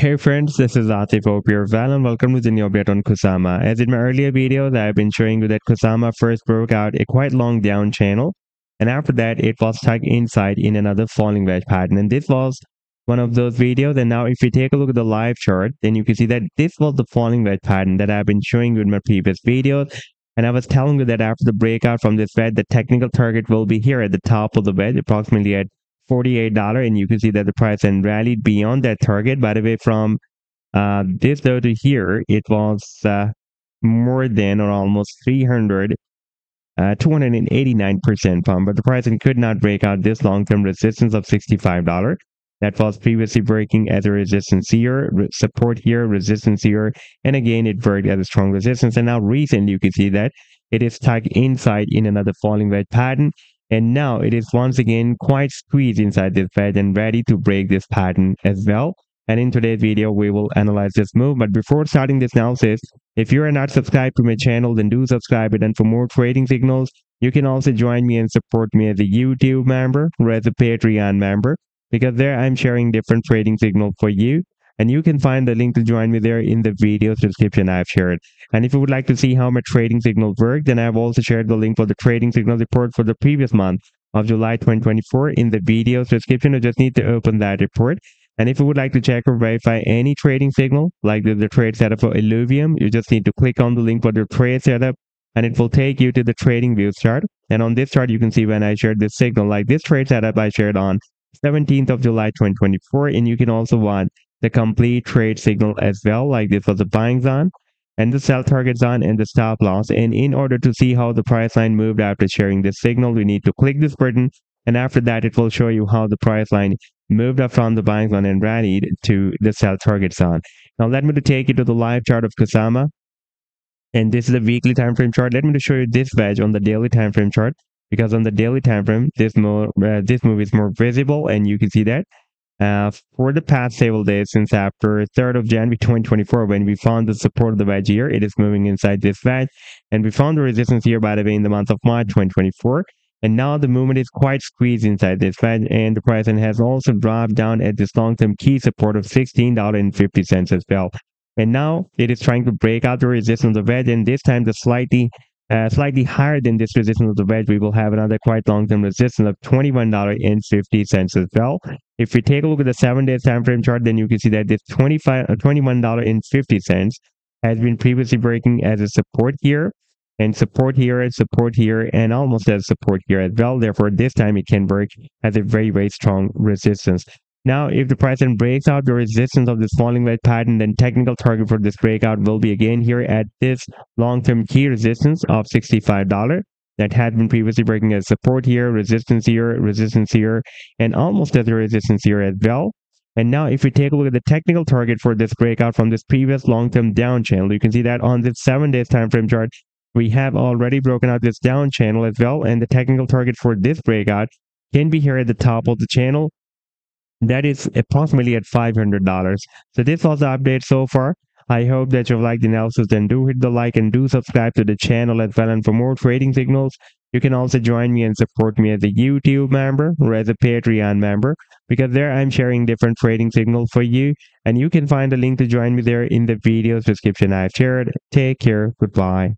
Hey friends, this is Atif Opierval and welcome to the new update on Kusama. As in my earlier videos, I've been showing you that Kusama first broke out a quite long down channel and after that it was stuck inside in another falling wedge pattern. And this was one of those videos and now if you take a look at the live chart then you can see that this was the falling wedge pattern that I've been showing you in my previous videos. And I was telling you that after the breakout from this wedge the technical target will be here at the top of the wedge approximately at $48 and you can see that the price then rallied beyond that target. By the way from uh, this low to here it was uh, more than or almost 300 uh, 289% pump but the price could not break out this long-term resistance of $65 that was previously breaking as a resistance here support here resistance here and again it worked as a strong resistance. And now recently you can see that it is stuck inside in another falling wedge pattern and now it is once again quite squeezed inside this bed and ready to break this pattern as well. And in today's video, we will analyze this move. But before starting this analysis, if you are not subscribed to my channel, then do subscribe it. And for more trading signals, you can also join me and support me as a YouTube member or as a Patreon member because there I'm sharing different trading signals for you and you can find the link to join me there in the video description I've shared. And if you would like to see how my trading signals work, then I've also shared the link for the trading signal report for the previous month of July 2024 in the video description. You just need to open that report. And if you would like to check or verify any trading signal, like the, the trade setup for Illuvium, you just need to click on the link for the trade setup and it will take you to the TradingView's chart. And on this chart, you can see when I shared this signal, like this trade setup I shared on 17th of July 2024. And you can also watch the complete trade signal as well, like this was the buying zone and the sell target zone and the stop loss. And in order to see how the price line moved after sharing this signal, we need to click this button. And after that, it will show you how the price line moved up from the buying zone and rallied to the sell target zone. Now, let me to take you to the live chart of Kusama. And this is a weekly time frame chart. Let me to show you this wedge on the daily time frame chart because on the daily time frame, this more uh, this move is more visible, and you can see that uh, for the past several days since after 3rd of January 2024 when we found the support of the wedge here. It is moving inside this wedge and we found the resistance here by the way in the month of March 2024 and now the movement is quite squeezed inside this wedge and the price and has also dropped down at this long-term key support of $16.50 as well. And now it is trying to break out the resistance of the wedge and this time the slightly uh, slightly higher than this resistance of the wedge, we will have another quite long-term resistance of $21.50 as well. If we take a look at the seven-day time frame chart, then you can see that this 25, uh, $21.50 has been previously breaking as a support here, and support here, and support here, and almost as support here as well. Therefore, this time it can break as a very, very strong resistance. Now, if the price then breaks out the resistance of this falling wedge pattern, then technical target for this breakout will be again here at this long-term key resistance of $65 that had been previously breaking as support here, resistance here, resistance here, and almost as a resistance here as well. And now if we take a look at the technical target for this breakout from this previous long-term down channel, you can see that on this seven days time frame chart, we have already broken out this down channel as well. And the technical target for this breakout can be here at the top of the channel that is approximately at $500. So this was the update so far. I hope that you've liked the analysis then do hit the like and do subscribe to the channel as well and for more trading signals you can also join me and support me as a YouTube member or as a Patreon member because there I'm sharing different trading signals for you and you can find a link to join me there in the video description I've shared. Take care. Goodbye.